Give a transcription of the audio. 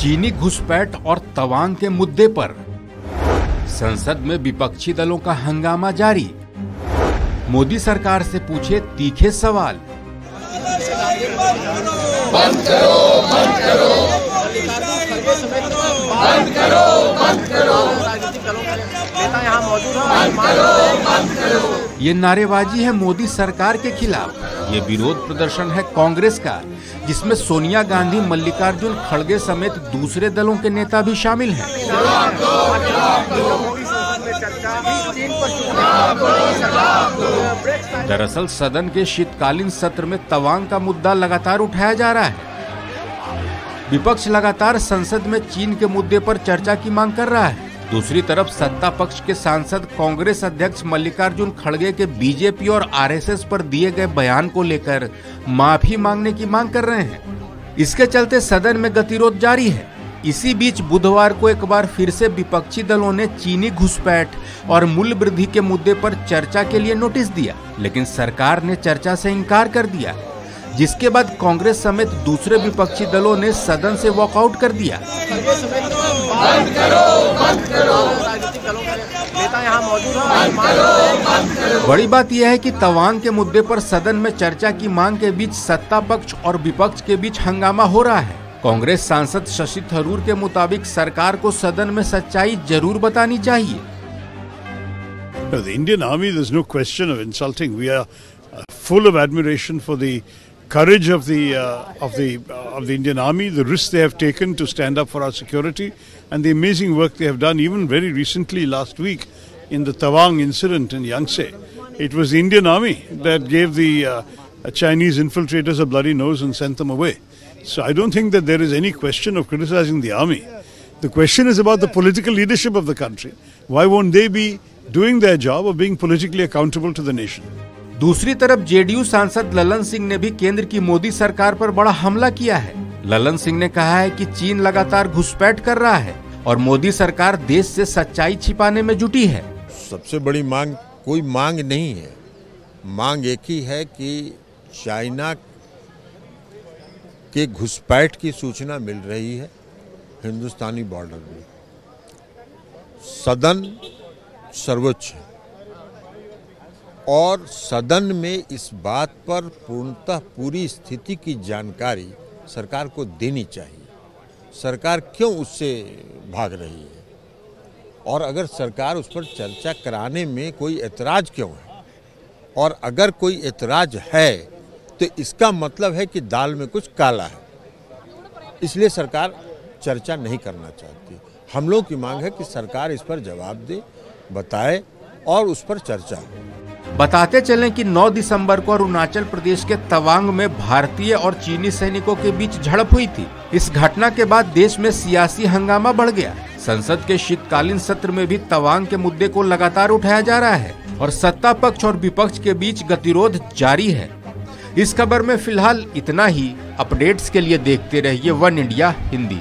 चीनी घुसपैठ और तवांग के मुद्दे पर। संसद में विपक्षी दलों का हंगामा जारी। मोदी सरकार से पूछे तीखे सवाल। बंद करो बंद करो। ये नारेबाजी है मोदी सरकार के खिलाफ। ये विरोध प्रदर्शन है कांग्रेस का, जिसमें सोनिया गांधी, मल्लिकार्जुन खड़गे समेत दूसरे दलों के नेता भी शामिल हैं। दरअसल सदन के शीतकालीन सत्र में तवांग का मुद्दा लगातार उठाया जा रहा है। विपक्ष लगातार संसद में चीन के मुद्दे पर चर्चा की मांग कर रहा है। दूसरी तरफ़ सत्ता पक्ष के सांसद कांग्रेस अध्यक्ष मल्लिकार्जुन खड़गे के बीजेपी और आरएसएस पर दिए गए बयान को लेकर माफ़ी मांगने की मांग कर रहे हैं। इसके चलते सदन में गतिरोध जारी है। इसी बीच बुधवार को एक बार फिर से विपक्षी दलों ने चीनी घुसपैठ और मूल्य वृद्धि के मुद्दे पर चर्चा के लिए नोटिस दिया, लेकिन सरकार ने चर्चा से इनकार कर दिया। जिसके बाद कांग्रेस समेत दूसरे विपक्षी दलों ने सदन से वॉकआउट कर दिया। बंद करो बंद करो बड़ी बात यह है कि तवांग के मुद्दे पर सदन में चर्चा की मांग के बीच सत्ता पक्ष और विपक्ष के बीच हंगामा हो रहा है। कांग्रेस सांसद शशि थरूर के मुताबिक सरकार को सदन में सच्चाई ज़रूर बतानी चाहिए। No, the Indian Army, there's no question of insulting. We are uh, courage of the uh, of the uh, of the Indian Army, the risks they have taken to stand up for our security, and the amazing work they have done. Even very recently, last week, in the Tawang incident in Yangtze, it was the Indian Army that gave the uh, Chinese infiltrators a bloody nose and sent them away. So I don't think that there is any question of criticizing the army. The question is about the political leadership of the country. Why won't they be doing their job of being politically accountable to the nation? दूसरी तरफ़ JDU सांसद ललन सिंह ने भी केंद्र की मोदी सरकार पर बड़ा हमला किया है। ललन सिंह ने कहा है कि चीन लगातार घुसपैठ कर रहा है और मोदी सरकार देश से सच्चाई छिपाने में जुटी है। सबसे बड़ी मांग, कोई मांग नहीं है। मांग एक ही है कि चाइना के घुसपैठ की सूचना मिल रही है हिंदुस्तानी बॉर्डर में। सदन सर्वोच्च है। और सदन में इस बात पर पूर्णतः पूरी स्थिति की जानकारी सरकार को देनी चाहिए। सरकार क्यों उससे भाग रही है? और अगर सरकार उस पर चर्चा कराने में कोई एतराज़ क्यों है? और अगर कोई एतराज़ है तो इसका मतलब है कि दाल में कुछ काला है। इसलिए सरकार चर्चा नहीं करना चाहती। हम लोग की मांग है कि सरकार इस पर जवाब दे, बताए और उस पर चर्चा हो। बताते चलें कि 9 दिसंबर को अरुणाचल प्रदेश के तवांग में भारतीय और चीनी सैनिकों के बीच झड़प हुई थी। इस घटना के बाद देश में सियासी हंगामा बढ़ गया। संसद के शीतकालीन सत्र में भी तवांग के मुद्दे को लगातार उठाया जा रहा है और सत्ता पक्ष और विपक्ष के बीच गतिरोध जारी है। इस खबर में फ़िलहाल इतना ही। अपडेट्स के लिए देखते रहिए वन इंडिया हिंदी।